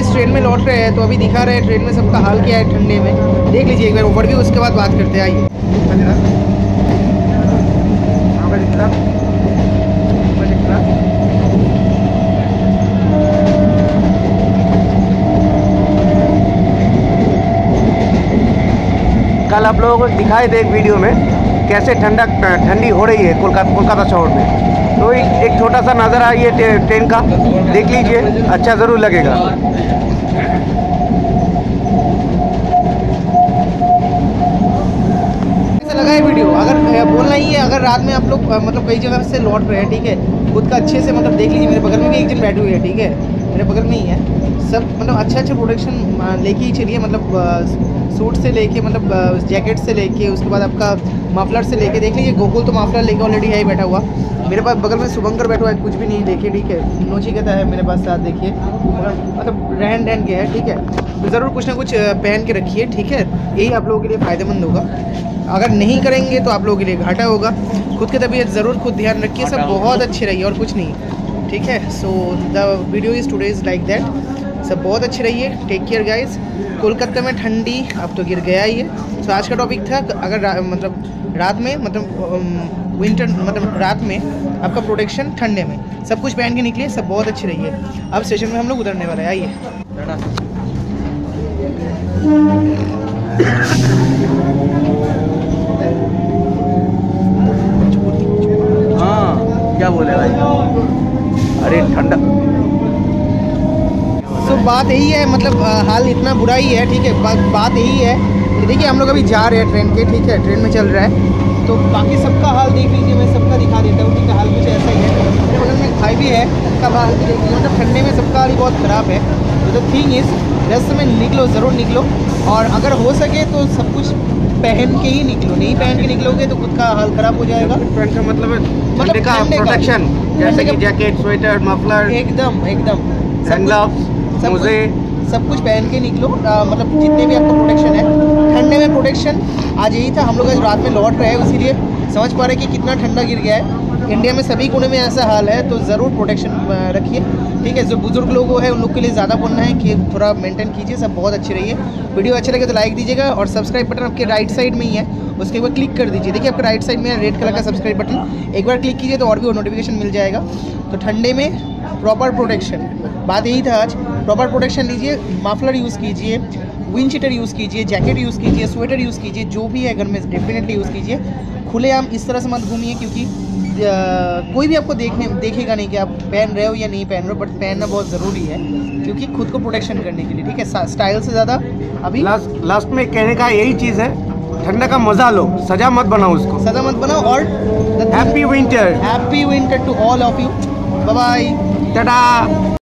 Guys train में लौट रहे हैं तो अभी दिखा रहे हैं ट्रेन में सबका हाल क्या है ठंडे में। देख लीजिए एक बार ओवरव्यू उसके बाद बात करते हैं, आइए। कल आप लोगों को दिखाए थे एक वीडियो में, कैसे ठंडा ठंडी हो रही है कोलकाता कोलकाता शहर में। तो एक, छोटा सा नज़र है ट्रेन का। देख लीजिए अच्छा ज़रूर लगेगा। लगा है वीडियो। अगर बोलना ही है अगर रात में आप लोग मतलब कई जगह से लौट रहे हैं ठीक है? खुद का अच्छे से मतलब देख लीजिए मेरे बगल में भी एक जन बैठी हुई है ठीक है? मेरे बगल में ही। है सब मतलब अच्छे अच्छे प्रोडक्शन लेके ही चलिए मतलब सूट से लेके मतलब जैकेट से लेके उसके बाद आपका मफलर से लेके देख लीजिए गोकुल तो मफलर लेके ऑलरेडी है ही बैठा हुआ। मेरे पास बगल में शुभंकर बैठा हुआ है कुछ भी नहीं देखिए ठीक है। नोची कहता है मेरे पास साथ देखिए। मतलब रहन रहन के है ठीक है। तो ज़रूर कुछ ना कुछ पहन के रखिए ठीक है। यही आप लोगों के लिए फ़ायदेमंद होगा। अगर नहीं करेंगे तो आप लोगों के लिए घाटा होगा। खुद की तबीयत ज़रूर खुद ध्यान रखिए सब बहुत अच्छी रही और कुछ नहीं। ठीक है? So the video is today is like that सब बहुत अच्छे रहिए। टेक केयर गाइज़ कोलकाता में ठंडी अब तो गिर गया ही है सो आज का टॉपिक था अगर रा, मतलब रात में मतलब विंटर मतलब रात में आपका प्रोटेक्शन ठंडे में। सब कुछ पहन के निकलिए सब बहुत अच्छे रहिए। अब स्टेशन में हम लोग उतरने वाले आइए हाँ क्या बोले भाई अरे ठंडा सो बात यही है मतलब हाल इतना बुरा ही है ठीक है बात बात यही है। कि देखिए हम लोग अभी जा रहे हैं ट्रेन के ठीक है ट्रेन में चल रहा है। तो बाकी सबका हाल देख लीजिए मैं सबका दिखा देता हूँ है हाल कुछ ऐसा ही है। मेरे बगल में भाई भी है सबका हाल भी देख मतलब ठंडे में सबका हाल ही बहुत ख़राब है। तो द थिंग इज़ रस्त में निकलो ज़रूर निकलो। और अगर हो सके तो सब कुछ पहन के ही निकलो। नहीं पहन के निकलोगे तो खुद का हाल ख़राब हो जाएगा। ट्रेन का मतलब का प्रोटेक्शन जैसे कि जैकेट स्वेटर मफलर एकदम एकदम। सब हैंड कुछ- ग्लव्स सब मुझे कुछ सब कुछ पहन के निकलो। आ, मतलब जितने भी आपको प्रोटेक्शन है। ठंडे में प्रोटेक्शन आज यही था हम लोग आज रात में लौट रहे हैं इसीलिए समझ पा रहे हैं कि कितना ठंडा गिर गया है। इंडिया में सभी कोने में ऐसा हाल है तो ज़रूर प्रोटेक्शन रखिए। ठीक है, जो बुज़ुर्ग लोग हैं, उन लोग के लिए ज़्यादा बोलना है कि थोड़ा मेंटेन कीजिए, सब बहुत अच्छे रहिए। वीडियो अच्छा लगे तो लाइक दीजिएगा और सब्सक्राइब बटन आपके राइट साइड में ही है। उसके ऊपर क्लिक कर दीजिए। देखिए, आपके राइट साइड में रेड कलर का सब्सक्राइब बटन एक बार क्लिक कीजिए तो और भी नोटिफिकेशन मिल जाएगा। तो ठंडे में प्रॉपर प्रोटेक्शन बात यही था आज। प्रॉपर प्रोटेक्शन लीजिए माफलर यूज़ कीजिए। विंड शीटर यूज़ कीजिए जैकेट यूज़ कीजिए स्वेटर यूज़ कीजिए जो भी है घर में डेफिनेटली यूज़ कीजिए। खुलेआम इस तरह से मत घूमिए क्योंकि कोई भी आपको देखने देखेगा नहीं कि आप पहन रहे हो या नहीं पहन रहे हो बट पहनना बहुत ज़रूरी है क्योंकि खुद को प्रोटेक्शन करने के लिए ठीक है? स्टाइल से ज़्यादा अभी लास्ट लास्ट में कहने का यही चीज़ है ठंडा का मज़ा लो सजा मत बनाओ उसको। सजा मत बनाओ और happy winter happy winter to all of you bye tata